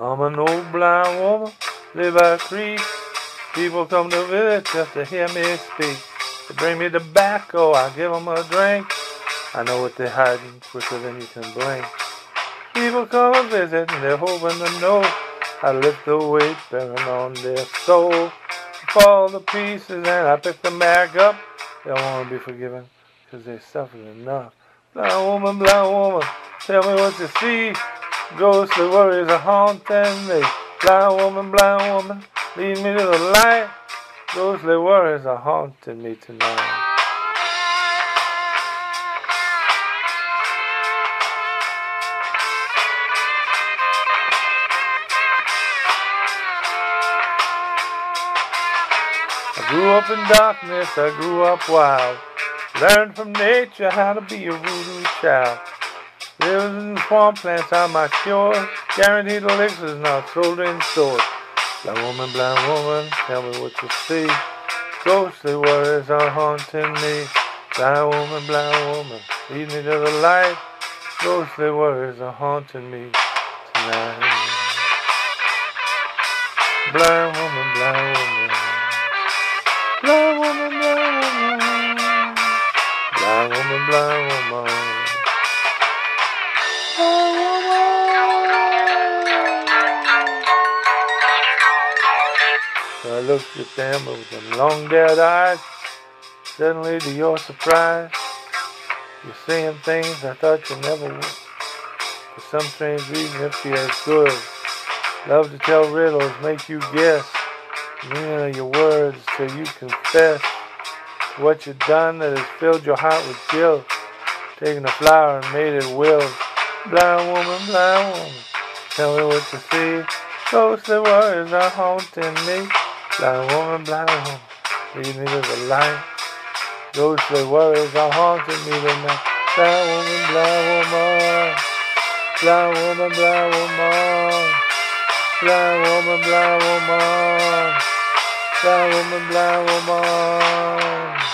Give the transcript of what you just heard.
I'm an old blind woman, live by a creek. People come to visit just to hear me speak. They bring me tobacco, I give 'em a drink. I know what they're hiding quicker than you can blink. People come to visit and they're hoping to know I lift the weight bearing on their soul. I Fall to pieces and I pick them back up. They don't want to be forgiven because they suffered enough. Blind woman, blind woman, tell me what you see. Ghostly worries are haunting me. Blind woman, blind woman, lead me to the light. Ghostly worries are haunting me tonight. I grew up in darkness, I grew up wild. Learned from nature how to be a voodoo child. Lived in swamp plants are my cure. Guaranteed elixirs not sold in stores. Blind woman, blind woman, tell me what you see. Ghostly worries are haunting me. Blind woman, blind woman, lead me to the light. Ghostly worries are haunting me tonight. Blind woman, blind woman. Blind woman, blind woman. Blind woman, blind woman. So I looked at them with them long dead eyes. Suddenly, to your surprise, you're seeing things I thought you never would. For some strange reason, it feels good. Love to tell riddles, make you guess. Meaning of your words till you confess what you've done that has filled your heart with guilt. Taking a flower and made it wilt. Blind woman, blind woman, tell me what you see. Ghostly words are haunting me. Blind woman, blind woman, lead me to the light. Ghostly words are haunting me tonight. Blind woman, blind woman, blind woman, blind woman, blind woman, blind woman, blind woman, blind woman.